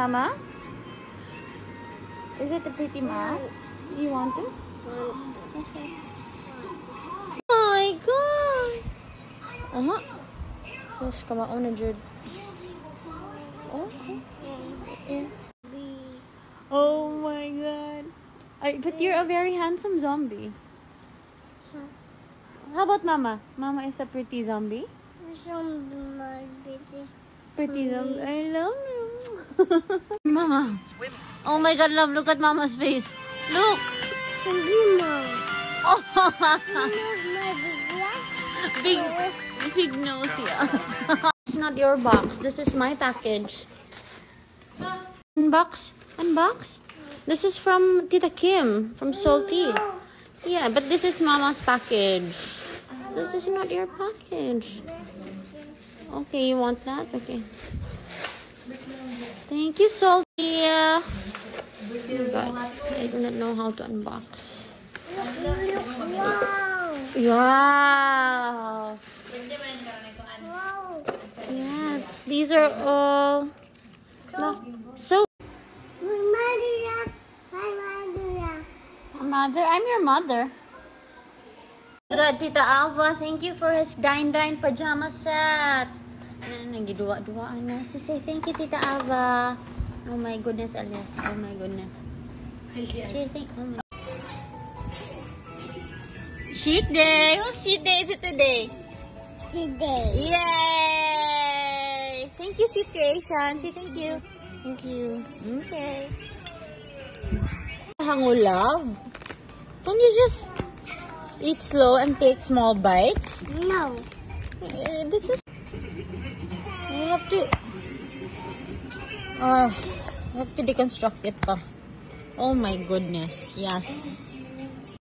Mama? Is it a pretty mask? You want to? Okay. Oh my god! Aha. Sus, kamaon na jud. Oh, okay. Yeah. Oh my god. I, but you're a very handsome zombie. How about Mama? Mama is a pretty zombie? Pretty zombie. I love you. Mama. Oh my god, love. Look at Mama's face. Look. Oh, big, big nose, yes. it's not your box. This is my package. Unbox. Unbox. This is from Tita Kim, from Salty. Yeah, but this is Mama's package. This is not your package. Okay, you want that? Okay. Thank you. Oh I do not know how to unbox. Wow. Yes, these are all. So, mother, I'm your mother. Tita Alva, thank you for his Dine Dine pajama set. Ano, nagidua-dua na. So say thank you, Tita Alva. Oh my goodness, Elias. Oh my goodness. Say thank oh my Cheat day! Whose cheat day is it today? Cheat day. Yay! Thank you, Sweet Creation. Say thank you. Thank you. Okay. Hangulab. Can you just eat slow and take small bites? No. Uh, this is. To. Uh, we have to deconstruct it pa. Oh my goodness. Yes.